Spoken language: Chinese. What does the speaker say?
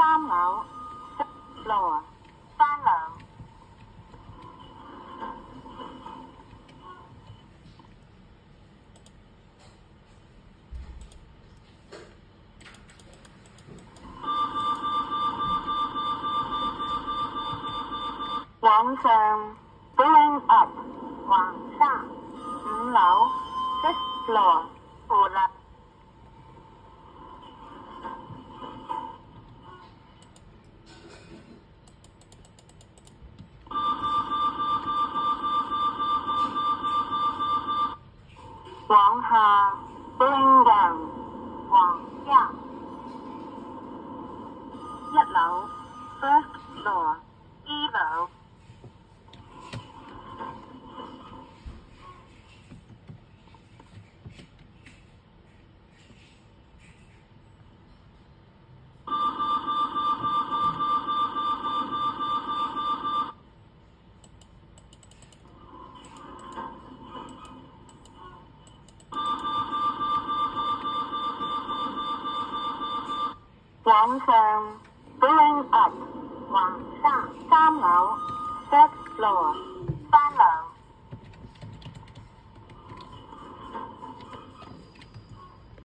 三楼三楼。往上，going up，往上，五楼五楼。往下冰凉往下，一楼，first floor，一楼。往上，bring up，往上，三楼，third floor，三楼。